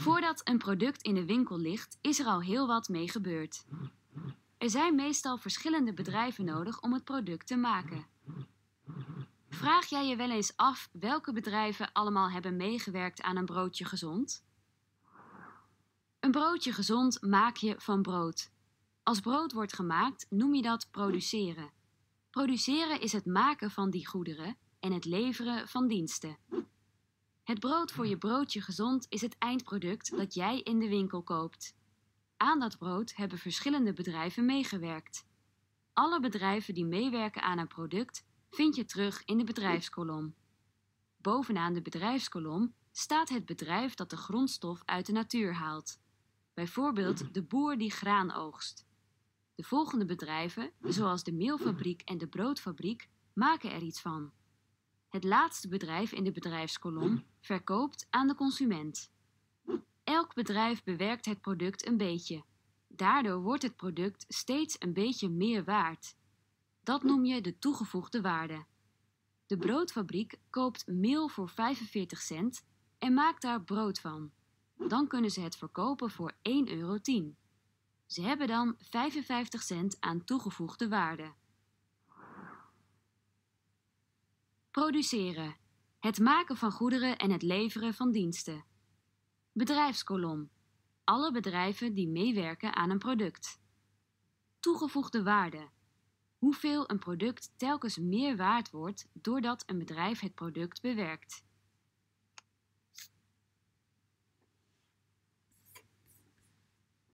Voordat een product in de winkel ligt, is er al heel wat mee gebeurd. Er zijn meestal verschillende bedrijven nodig om het product te maken. Vraag jij je wel eens af welke bedrijven allemaal hebben meegewerkt aan een broodje gezond? Een broodje gezond maak je van brood. Als brood wordt gemaakt, noem je dat produceren. Produceren is het maken van die goederen en het leveren van diensten. Het brood voor je broodje gezond is het eindproduct dat jij in de winkel koopt. Aan dat brood hebben verschillende bedrijven meegewerkt. Alle bedrijven die meewerken aan een product vind je terug in de bedrijfskolom. Bovenaan de bedrijfskolom staat het bedrijf dat de grondstof uit de natuur haalt. Bijvoorbeeld de boer die graan oogst. De volgende bedrijven, zoals de meelfabriek en de broodfabriek, maken er iets van. Het laatste bedrijf in de bedrijfskolom verkoopt aan de consument. Elk bedrijf bewerkt het product een beetje. Daardoor wordt het product steeds een beetje meer waard. Dat noem je de toegevoegde waarde. De broodfabriek koopt meel voor 45 cent en maakt daar brood van. Dan kunnen ze het verkopen voor 1,10 euro. Ze hebben dan 55 cent aan toegevoegde waarde. Produceren. Het maken van goederen en het leveren van diensten. Bedrijfskolom. Alle bedrijven die meewerken aan een product. Toegevoegde waarde. Hoeveel een product telkens meer waard wordt doordat een bedrijf het product bewerkt.